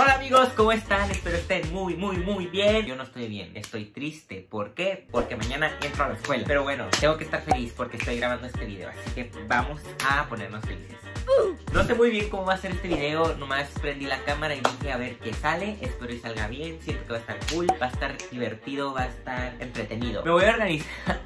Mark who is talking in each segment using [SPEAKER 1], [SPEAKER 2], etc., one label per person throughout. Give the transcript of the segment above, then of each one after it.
[SPEAKER 1] Hola amigos, ¿cómo están? Espero estén muy, muy, muy bien Yo no estoy bien, estoy triste ¿Por qué? Porque mañana entro a la escuela Pero bueno, tengo que estar feliz porque estoy grabando este video Así que vamos a ponernos felices no sé muy bien cómo va a ser este video, nomás prendí la cámara y dije a ver qué sale, espero que salga bien, siento que va a estar cool, va a estar divertido, va a estar entretenido. Me voy a organizar...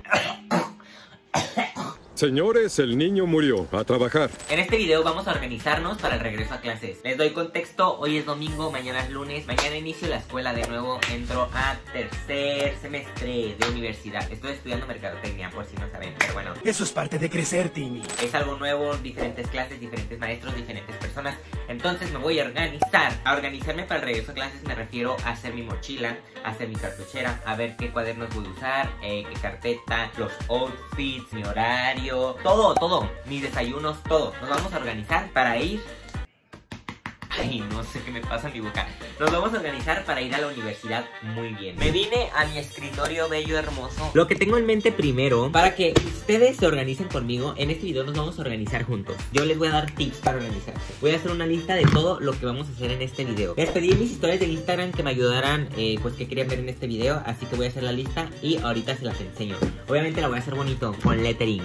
[SPEAKER 2] Señores, el niño murió. A trabajar.
[SPEAKER 1] En este video vamos a organizarnos para el regreso a clases. Les doy contexto, hoy es domingo, mañana es lunes, mañana inicio la escuela de nuevo, entro a tercer semestre de universidad. Estoy estudiando mercadotecnia, por si no saben, pero bueno.
[SPEAKER 3] Eso es parte de crecer, Timmy.
[SPEAKER 1] Es algo nuevo, diferentes clases, diferentes maestros, diferentes personas. Entonces me voy a organizar. A organizarme para el regreso a clases me refiero a hacer mi mochila, a hacer mi cartuchera, a ver qué cuadernos voy a usar, eh, qué carpeta, los outfits, mi horario todo, todo, mis desayunos, todo. Nos vamos a organizar para ir Ay, no sé qué me pasa en mi boca. Nos vamos a organizar para ir a la universidad muy bien. Me vine a mi escritorio bello, hermoso. Lo que tengo en mente primero, para que ustedes se organicen conmigo, en este video nos vamos a organizar juntos. Yo les voy a dar tips para organizarse. Voy a hacer una lista de todo lo que vamos a hacer en este video. Les pedí mis historias de Instagram que me ayudaran, eh, pues que querían ver en este video. Así que voy a hacer la lista y ahorita se las enseño. Obviamente la voy a hacer bonito, con lettering.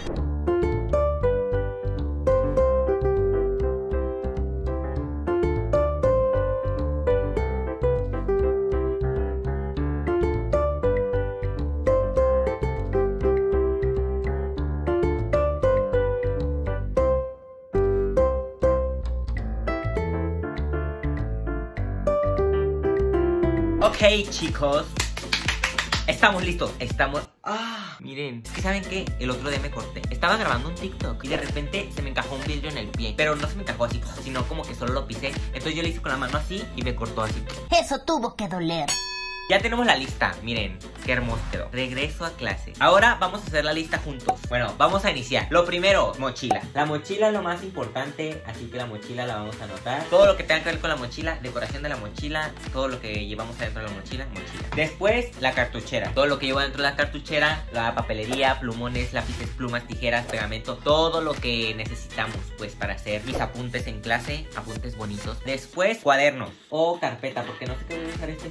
[SPEAKER 1] Ok, chicos. Estamos listos, estamos... Ah, miren, ¿saben qué? El otro día me corté Estaba grabando un TikTok y de repente se me encajó un vidrio en el pie Pero no se me encajó así, sino como que solo lo pisé Entonces yo le hice con la mano así y me cortó así
[SPEAKER 4] Eso tuvo que doler
[SPEAKER 1] ya tenemos la lista, miren, qué hermoso Regreso a clase. Ahora vamos a hacer la lista juntos. Bueno, vamos a iniciar. Lo primero, mochila. La mochila es lo más importante Así que la mochila la vamos a anotar. Todo lo que tenga que ver con la mochila Decoración de la mochila Todo lo que llevamos adentro de la mochila, mochila. Después, la cartuchera. Todo lo que llevo dentro de la cartuchera La papelería, plumones, lápices, plumas, tijeras, pegamento Todo lo que necesitamos Pues para hacer mis apuntes en clase Apuntes bonitos. Después, cuadernos O carpeta Porque no sé qué voy a usar este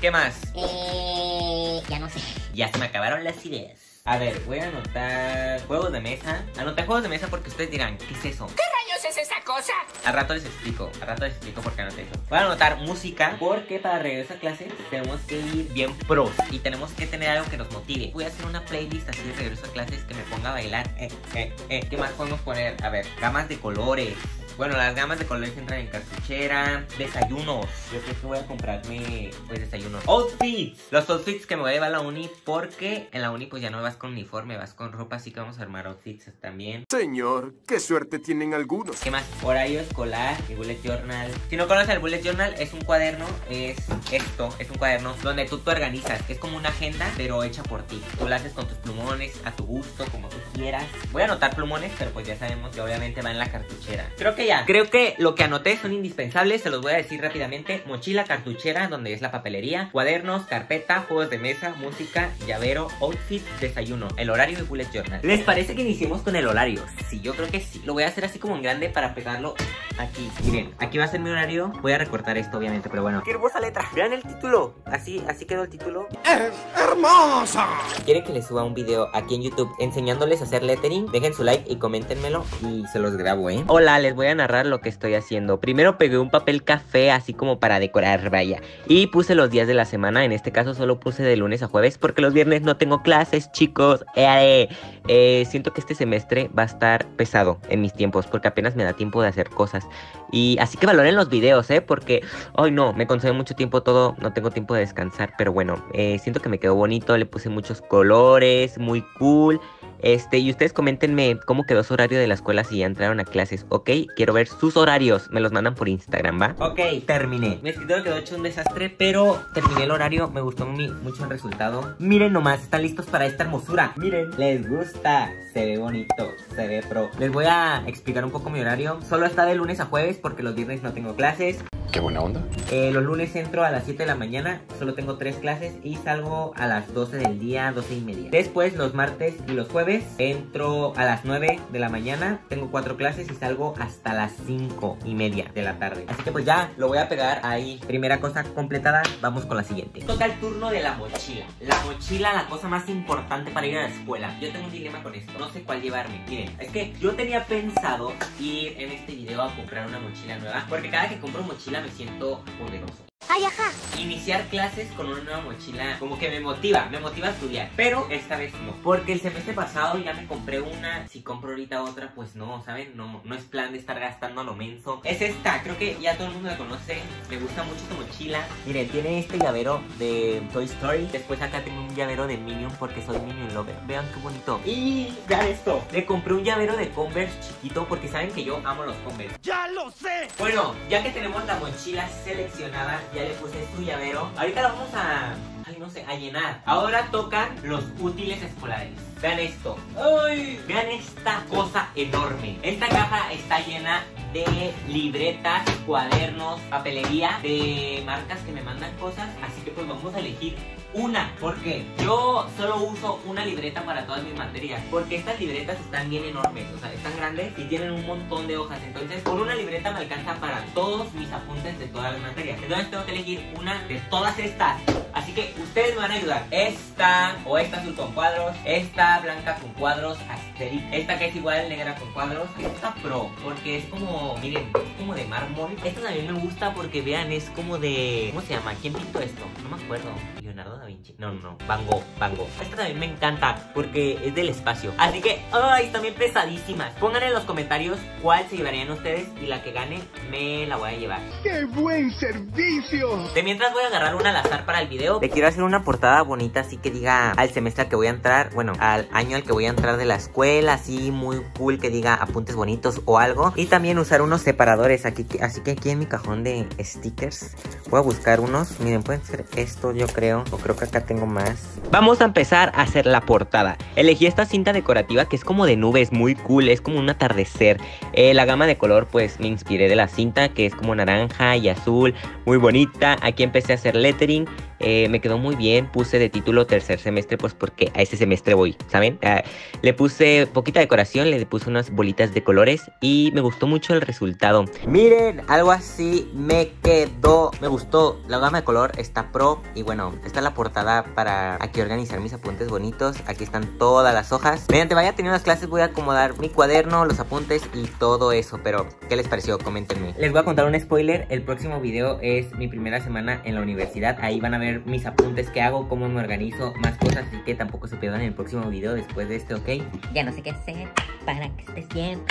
[SPEAKER 1] ¿Qué más?
[SPEAKER 4] Eh, ya no sé.
[SPEAKER 1] Ya se me acabaron las ideas. A ver, voy a anotar juegos de mesa. Anoté juegos de mesa porque ustedes dirán, ¿qué es eso?
[SPEAKER 4] ¿Qué rayos es esa cosa?
[SPEAKER 1] Al rato les explico, al rato les explico por qué anoté eso. Voy a anotar música porque para regresar a clase tenemos que ir bien pros y tenemos que tener algo que nos motive. Voy a hacer una playlist así de regreso a clases que me ponga a bailar. Eh, eh, eh. ¿Qué más podemos poner? A ver, gamas de colores. Bueno, las gamas de colores entran en cartuchera. Desayunos. Yo creo que voy a comprarme, pues, desayunos. Outfits. Los outfits que me voy a llevar a la uni porque en la uni, pues, ya no vas con uniforme, vas con ropa. Así que vamos a armar outfits también.
[SPEAKER 2] Señor, qué suerte tienen algunos.
[SPEAKER 1] ¿Qué más? Horario escolar y bullet journal. Si no conoces el bullet journal, es un cuaderno. Es esto, es un cuaderno donde tú te organizas. Es como una agenda, pero hecha por ti. Tú la haces con tus plumones, a tu gusto, como tú quieras. Voy a anotar plumones, pero pues ya sabemos que obviamente va en la cartuchera. Creo que Creo que lo que anoté son indispensables, se los voy a decir rápidamente. Mochila, cartuchera, donde es la papelería, cuadernos, carpeta, juegos de mesa, música, llavero, outfit, desayuno, el horario de Bullet Journal. ¿Les parece que iniciemos con el horario? Sí, yo creo que sí. Lo voy a hacer así como en grande para pegarlo aquí. Miren, aquí va a ser mi horario. Voy a recortar esto, obviamente, pero bueno. ¡Qué hermosa letra! Vean el título. Así, así quedó el título.
[SPEAKER 3] ¡Es hermosa!
[SPEAKER 1] ¿Quieren que les suba un video aquí en YouTube enseñándoles a hacer lettering? Dejen su like y coméntenmelo y se los grabo, ¿eh? Hola, les voy a narrar lo que estoy haciendo. Primero pegué un papel café así como para decorar, vaya. Y puse los días de la semana. En este caso solo puse de lunes a jueves porque los viernes no tengo clases, chicos. Eh, eh, siento que este semestre va a estar pesado en mis tiempos porque apenas me da tiempo de hacer cosas. Y así que valoren los videos, ¿eh? Porque, hoy no, me consume mucho tiempo todo, no tengo tiempo de descansar. Pero bueno, eh, siento que me quedó bonito, le puse muchos colores, muy cool. Este, y ustedes coméntenme cómo quedó su horario de la escuela si ya entraron a clases, ¿ok? Quiero ver sus horarios, me los mandan por Instagram, ¿va? Ok, terminé. Mi escritorio quedó hecho un desastre, pero terminé el horario, me gustó mucho el resultado. Miren nomás, están listos para esta hermosura. Miren, les gusta, se ve bonito, se ve pro. Les voy a explicar un poco mi horario. Solo está de lunes a jueves porque los viernes no tengo clases.
[SPEAKER 2] Buena onda.
[SPEAKER 1] Eh, los lunes entro a las 7 de la mañana, solo tengo 3 clases y salgo a las 12 del día, 12 y media. Después, los martes y los jueves, entro a las 9 de la mañana, tengo 4 clases y salgo hasta las 5 y media de la tarde. Así que pues ya lo voy a pegar ahí. Primera cosa completada, vamos con la siguiente. Toca el turno de la mochila. La mochila, la cosa más importante para ir a la escuela. Yo tengo un dilema con esto, no sé cuál llevarme. Miren, es que yo tenía pensado ir en este video a comprar una mochila nueva, porque cada que compro mochila me siento poderoso.
[SPEAKER 4] Ay, ajá.
[SPEAKER 1] Iniciar clases con una nueva mochila como que me motiva, me motiva a estudiar. Pero esta vez no. Porque el semestre pasado ya me compré una. Si compro ahorita otra, pues no, ¿saben? No, no es plan de estar gastando a lo menso. Es esta, creo que ya todo el mundo la conoce. Me gusta mucho esta mochila. Miren, tiene este llavero de Toy Story. Después acá tengo un llavero de Minion porque soy Minion Lover. Vean qué bonito. Y vean esto. Le compré un llavero de Converse chiquito porque saben que yo amo los Converse.
[SPEAKER 3] ¡Ya lo sé!
[SPEAKER 1] Bueno, ya que tenemos la mochila seleccionada, ya le puse su llavero. Ahorita la vamos a, ay, no sé, a llenar. Ahora tocan los útiles escolares. Vean esto. ¡Ay! Vean esta cosa enorme. Esta caja está llena de libretas, cuadernos, papelería de marcas que me mandan cosas. Así que pues vamos a elegir una, porque yo solo uso una libreta para todas mis materias, porque estas libretas están bien enormes, o sea, están grandes y tienen un montón de hojas, entonces por una libreta me alcanza para todos mis apuntes de todas las materias, entonces tengo que elegir una de todas estas, así que ustedes me van a ayudar, esta o esta azul con cuadros, esta blanca con cuadros, asterisco, esta que es igual negra con cuadros, esta pro, porque es como, miren, es como de mármol, esta también me gusta porque vean, es como de, ¿cómo se llama? ¿Quién pintó esto? No me acuerdo, Leonardo da Vinci. No, no, no. Van Gogh, Van Gogh. Esta también me encanta porque es del espacio. Así que, ay, bien pesadísimas. Pongan en los comentarios cuál se llevarían ustedes y la que gane me la voy a llevar.
[SPEAKER 3] ¡Qué buen servicio!
[SPEAKER 1] De mientras voy a agarrar una al azar para el video. Le quiero hacer una portada bonita así que diga al semestre al que voy a entrar, bueno, al año al que voy a entrar de la escuela, así muy cool que diga apuntes bonitos o algo. Y también usar unos separadores aquí, así que aquí en mi cajón de stickers voy a buscar unos. Miren, pueden ser esto yo creo, o creo que acá tengo más. Vamos a empezar a hacer la portada. Elegí esta cinta decorativa que es como de nubes, muy cool, es como un atardecer. Eh, la gama de color pues me inspiré de la cinta que es como naranja y azul, muy bonita. Aquí empecé a hacer lettering. Eh, me quedó muy bien, puse de título tercer semestre pues porque a ese semestre voy, ¿saben? Ah, le puse poquita decoración, le puse unas bolitas de colores y me gustó mucho el resultado. Miren, algo así me quedó, me gustó, la gama de color está pro y bueno, esta es la portada para aquí organizar mis apuntes bonitos, aquí están todas las hojas. Mediante vaya teniendo las clases voy a acomodar mi cuaderno, los apuntes y todo eso, pero ¿qué les pareció? Coméntenme. Les voy a contar un spoiler, el próximo video es mi primera semana en la universidad, ahí van a ver mis apuntes que hago, cómo me organizo, más cosas, así que tampoco se pierdan el próximo video después de este, ¿ok?
[SPEAKER 4] Ya no sé qué hacer para que estés bien.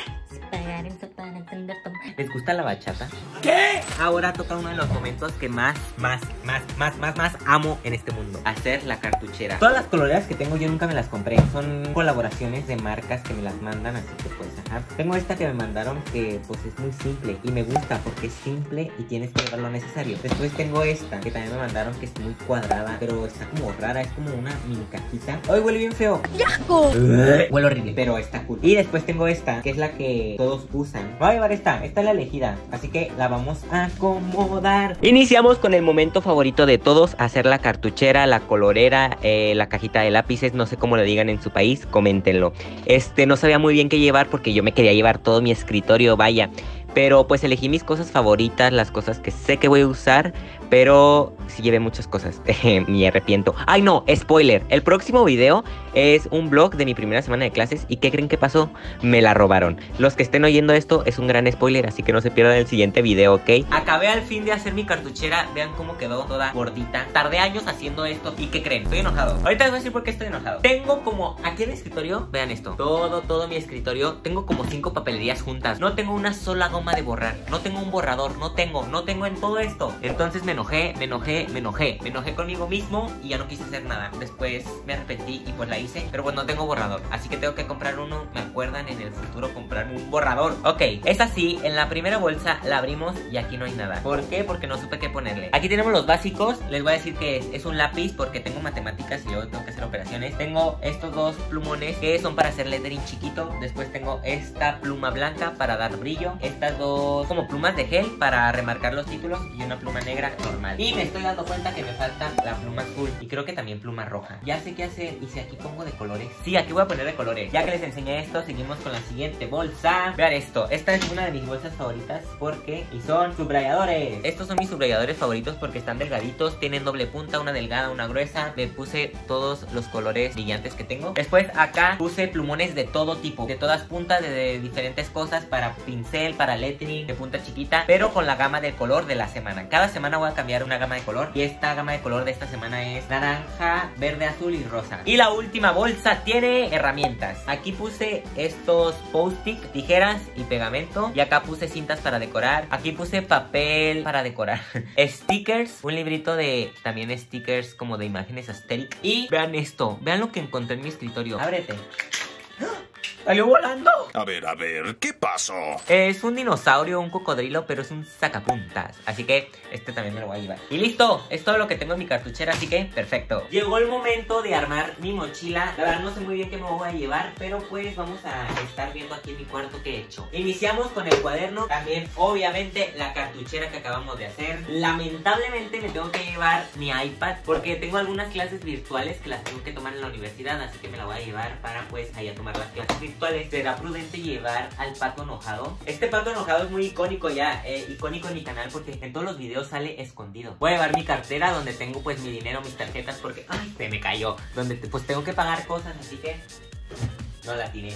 [SPEAKER 1] ¿Les gusta la bachata? ¿Qué? Ahora toca uno de los momentos que más, más, más, más, más, más amo en este mundo. Hacer la cartuchera. Todas las coloreras que tengo yo nunca me las compré. Son colaboraciones de marcas que me las mandan, así que pues, ajá. Tengo esta que me mandaron que pues es muy simple y me gusta porque es simple y tienes que llevar lo necesario. Después tengo esta que también me mandaron que es muy cuadrada, pero está como rara, es como una mini cajita. ¡Ay, huele bien feo!
[SPEAKER 4] ¡Yasco!
[SPEAKER 1] Huele horrible, pero está cool. Y después tengo esta, que es la que todos usan. Voy a llevar esta, esta es la elegida. Así que la vamos a acomodar. Iniciamos con el momento favorito de todos: hacer la cartuchera, la colorera, eh, la cajita de lápices. No sé cómo lo digan en su país, coméntenlo. Este, no sabía muy bien qué llevar porque yo me quería llevar todo mi escritorio, vaya. Pero pues elegí mis cosas favoritas, las cosas que sé que voy a usar. Pero sí llevé muchas cosas. Me arrepiento. Ay no, spoiler. El próximo video es un vlog de mi primera semana de clases. ¿Y qué creen que pasó? Me la robaron. Los que estén oyendo esto es un gran spoiler. Así que no se pierdan el siguiente video, ¿ok? Acabé al fin de hacer mi cartuchera. Vean cómo quedó toda gordita. Tardé años haciendo esto. ¿Y qué creen? Estoy enojado. Ahorita les voy a decir por qué estoy enojado. Tengo como aquí en el escritorio. Vean esto. Todo, todo mi escritorio. Tengo como cinco papelerías juntas. No tengo una sola goma de borrar. No tengo un borrador. No tengo. No tengo en todo esto. Entonces me enojé, me enojé, me enojé. Me enojé conmigo mismo y ya no quise hacer nada. Después me arrepentí y pues la hice. Pero pues no tengo borrador. Así que tengo que comprar uno. Me acuerdan en el futuro comprarme un borrador. Ok, es así. En la primera bolsa la abrimos y aquí no hay nada. ¿Por qué? Porque no supe qué ponerle. Aquí tenemos los básicos. Les voy a decir que es, es un lápiz porque tengo matemáticas y luego tengo que hacer operaciones. Tengo estos dos plumones que son para hacer lettering chiquito. Después tengo esta pluma blanca para dar brillo. Estas dos como plumas de gel para remarcar los títulos y una pluma negra normal. Y me estoy dando cuenta que me falta la pluma azul y creo que también pluma roja. Ya sé qué hacer si aquí pongo de colores. Sí, aquí voy a poner de colores. Ya que les enseñé esto, seguimos con la siguiente bolsa. Vean esto. Esta es una de mis bolsas favoritas porque y son subrayadores. Estos son mis subrayadores favoritos porque están delgaditos, tienen doble punta, una delgada, una gruesa. Le puse todos los colores brillantes que tengo. Después acá puse plumones de todo tipo, de todas puntas, de, de diferentes cosas para pincel, para lettering, de punta chiquita, pero con la gama de color de la semana. Cada semana voy a cambiar una gama de color y esta gama de color de esta semana es naranja, verde, azul y rosa. Y la última bolsa tiene herramientas. Aquí puse estos post-it, tijeras y pegamento y acá puse cintas para decorar. Aquí puse papel para decorar. stickers, un librito de también stickers como de imágenes asteric. Y vean esto, vean lo que encontré en mi escritorio. Ábrete. ¡Salió volando!
[SPEAKER 2] A ver, a ver, ¿qué pasó?
[SPEAKER 1] Es un dinosaurio, un cocodrilo, pero es un sacapuntas. Así que este también me lo voy a llevar. Y listo, es todo lo que tengo en mi cartuchera, así que perfecto. Llegó el momento de armar mi mochila. La verdad no sé muy bien qué me voy a llevar, pero pues vamos a estar viendo aquí en mi cuarto qué he hecho. Iniciamos con el cuaderno, también obviamente la cartuchera que acabamos de hacer. Lamentablemente me tengo que llevar mi iPad porque tengo algunas clases virtuales que las tengo que tomar en la universidad, así que me la voy a llevar para pues allá tomar las clases virtuales. Será prudente llevar al pato enojado. Este pato enojado es muy icónico ya, eh, icónico en mi canal porque en todos los videos sale escondido. Voy a llevar mi cartera donde tengo pues mi dinero, mis tarjetas porque, ay, se me cayó. Donde pues tengo que pagar cosas, así que no la tiré.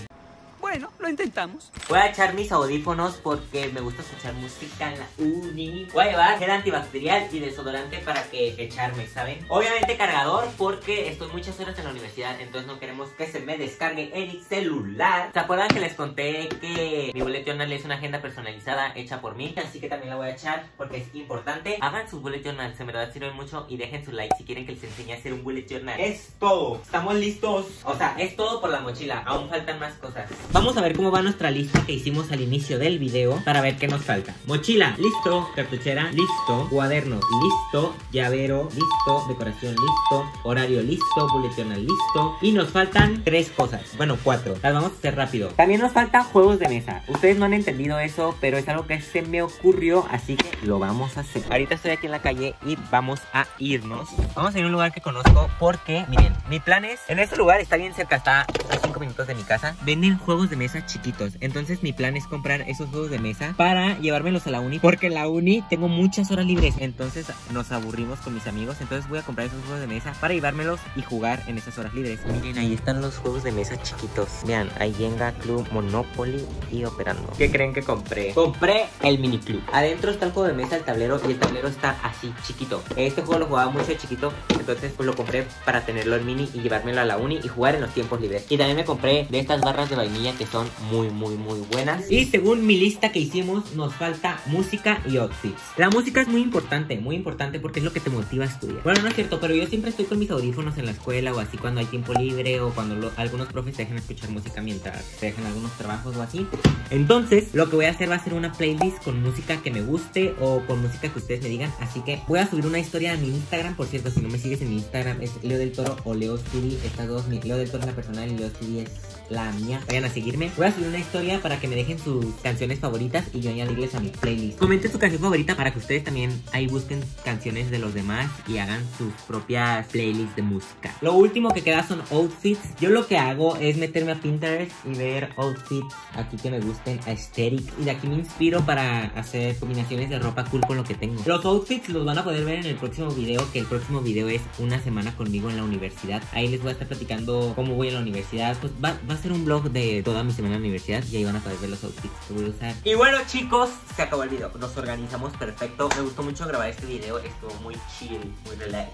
[SPEAKER 5] Bueno, lo intentamos.
[SPEAKER 1] Voy a echar mis audífonos porque me gusta escuchar música en la uni. Voy a llevar gel antibacterial y desodorante para que echarme, ¿saben? Obviamente cargador porque estoy muchas horas en la universidad, entonces no queremos que se me descargue el celular. ¿Se acuerdan que les conté que mi bullet journal es una agenda personalizada hecha por mí? Así que también la voy a echar porque es importante. Hagan sus bullet journals, en verdad sirven mucho y dejen su like si quieren que les enseñe a hacer un bullet journal. Es todo. Estamos listos. O sea, es todo por la mochila. Aún faltan más cosas. Vamos a ver cómo va nuestra lista que hicimos al inicio del video para ver qué nos falta. Mochila, listo. Cartuchera, listo. Cuaderno, listo. Llavero, listo. Decoración, listo. Horario, listo. Bullet listo. Y nos faltan tres cosas. Bueno, cuatro. Las vamos a hacer rápido. También nos faltan juegos de mesa. Ustedes no han entendido eso, pero es algo que se me ocurrió, así que lo vamos a hacer. Ahorita estoy aquí en la calle y vamos a irnos. Vamos a ir a un lugar que conozco porque, miren, mi plan es... En este lugar está bien cerca, está a cinco minutos de mi casa. Venden juegos de mesa chiquitos. Entonces mi plan es comprar esos juegos de mesa para llevármelos a la uni. Porque en la uni tengo muchas horas libres. Entonces nos aburrimos con mis amigos. Entonces voy a comprar esos juegos de mesa para llevármelos y jugar en esas horas libres. Miren, ahí están los juegos de mesa chiquitos. Vean, hay Jenga, Club, Monopoly y Operando. ¿Qué creen que compré? Compré el mini club. Adentro está el juego de mesa, el tablero y el tablero está así, chiquito. Este juego lo jugaba mucho de chiquito. Entonces pues lo compré para tenerlo en mini y llevármelo a la uni y jugar en los tiempos libres. Y también me compré de estas barras de vainilla que son muy, muy, muy buenas. Y según mi lista que hicimos, nos falta música y outfits. La música es muy importante, muy importante porque es lo que te motiva a estudiar. Bueno, no es cierto, pero yo siempre estoy con mis audífonos en la escuela o así cuando hay tiempo libre o cuando algunos profes te dejan escuchar música mientras te dejan algunos trabajos o así. Entonces, lo que voy a hacer va a ser una playlist con música que me guste o con música que ustedes me digan. Así que voy a subir una historia a mi Instagram. Por cierto, si no me sigues en mi Instagram, es Leo del Toro o Leo Stevie. Estas dos, Leo del Toro es la personal y Leo Stevie es la mía. Vayan a seguirme. Voy a subir una historia para que me dejen sus canciones favoritas y yo añadirles a mi playlist. Comenten su canción favorita para que ustedes también ahí busquen canciones de los demás y hagan sus propias playlists de música. Lo último que queda son outfits. Yo lo que hago es meterme a Pinterest y ver outfits aquí que me gusten, aesthetic. Y de aquí me inspiro para hacer combinaciones de ropa cool con lo que tengo. Los outfits los van a poder ver en el próximo video, que el próximo video es una semana conmigo en la universidad. Ahí les voy a estar platicando cómo voy a la universidad, pues va, va a ser un vlog de toda mi semana de universidad y ahí van a poder ver los outfits que voy a usar. Y bueno, chicos, se acabó el video. Nos organizamos perfecto. Me gustó mucho grabar este video. Estuvo muy chill, muy relax.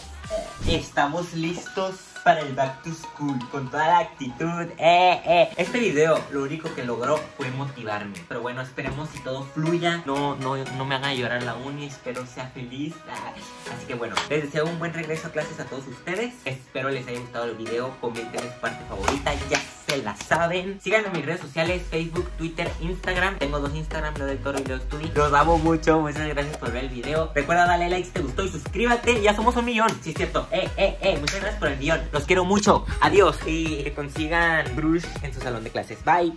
[SPEAKER 1] Eh, estamos listos para el back to school con toda la actitud. Eh, eh. Este video lo único que logró fue motivarme. Pero bueno, esperemos si todo fluya. No, no, no me haga llorar la uni. Espero sea feliz. Ah, Así que bueno, les deseo un buen regreso a clases a todos ustedes. Espero les haya gustado el video. Comenten su parte favorita. Ya se la saben. Síganme en mis redes sociales, Facebook, Twitter, Instagram. Tengo dos Instagram, lo del Toro y lo de Studi. Los amo mucho. Muchas gracias por ver el video. Recuerda darle like si te gustó y suscríbete. Ya somos un millón. Sí, es cierto. Eh, eh, eh. Muchas gracias por el millón. Los quiero mucho. Adiós. Y que consigan Bruce en su salón de clases. Bye.